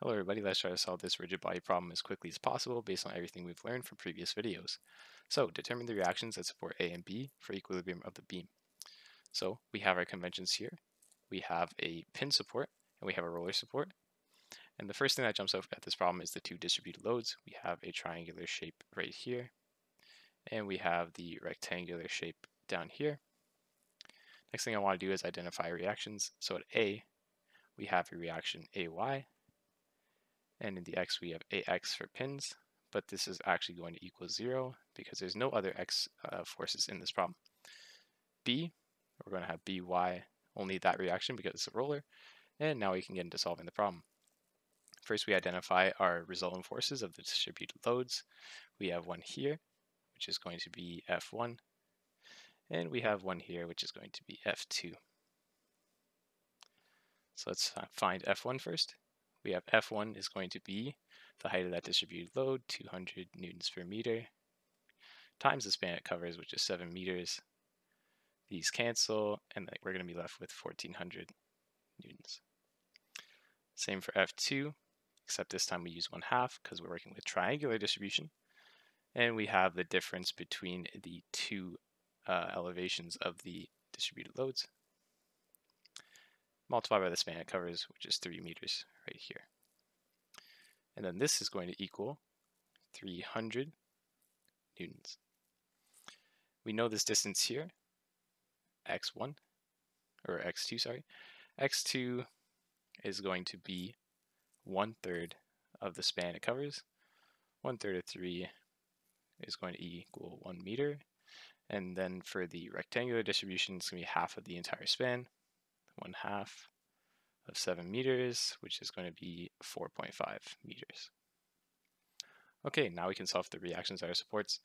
Hello everybody, let's try to solve this rigid body problem as quickly as possible based on everything we've learned from previous videos. So, determine the reactions that support A and B for equilibrium of the beam. So, we have our conventions here. We have a pin support and we have a roller support. And the first thing that jumps out at this problem is the two distributed loads. We have a triangular shape right here and we have the rectangular shape down here. Next thing I want to do is identify reactions. So at A, we have a reaction AY and in the x we have ax for pins, but this is actually going to equal zero because there's no other x uh, forces in this problem. b, we're going to have by only that reaction because it's a roller, and now we can get into solving the problem. First we identify our resultant forces of the distributed loads. We have one here, which is going to be F1, and we have one here, which is going to be F2. So let's uh, find F1 first we have F1 is going to be the height of that distributed load, 200 newtons per meter, times the span it covers, which is 7 meters. These cancel, and we're going to be left with 1400 newtons. Same for F2, except this time we use 1 half because we're working with triangular distribution. And we have the difference between the two uh, elevations of the distributed loads multiplied by the span it covers, which is 3 meters right here. And then this is going to equal 300 newtons. We know this distance here, x1, or x2, sorry. x2 is going to be one third of the span it covers. One third of 3 is going to equal 1 meter. And then for the rectangular distribution, it's going to be half of the entire span, one half of 7 meters, which is going to be 4.5 meters. Okay, now we can solve the reactions that are supports.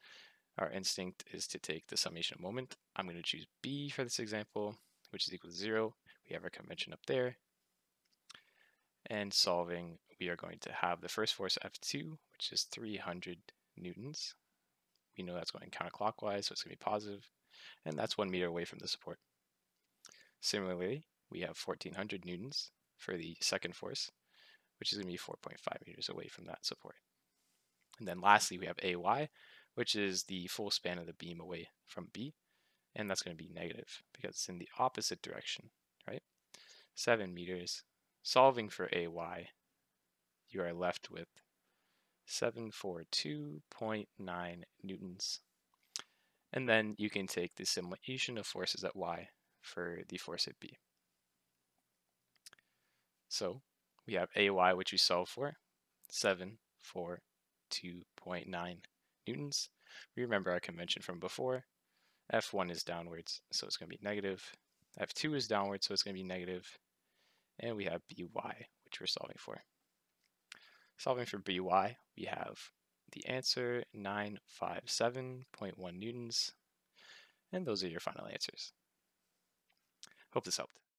Our instinct is to take the summation of moment. I'm going to choose B for this example, which is equal to 0. We have our convention up there. And solving, we are going to have the first force F2, which is 300 newtons. We know that's going counterclockwise, so it's going to be positive, and that's one meter away from the support. Similarly, we have 1400 newtons for the second force, which is going to be 4.5 meters away from that support. And then lastly, we have AY, which is the full span of the beam away from B, and that's going to be negative because it's in the opposite direction, right? 7 meters. Solving for AY, you are left with 742.9 newtons. And then you can take the summation of forces at Y for the force at B. So we have AY, which we solve for, 742.9 newtons. We remember our convention from before. F1 is downwards, so it's going to be negative. F2 is downwards, so it's going to be negative. And we have BY, which we're solving for. Solving for BY, we have the answer 957.1 newtons. And those are your final answers. Hope this helped.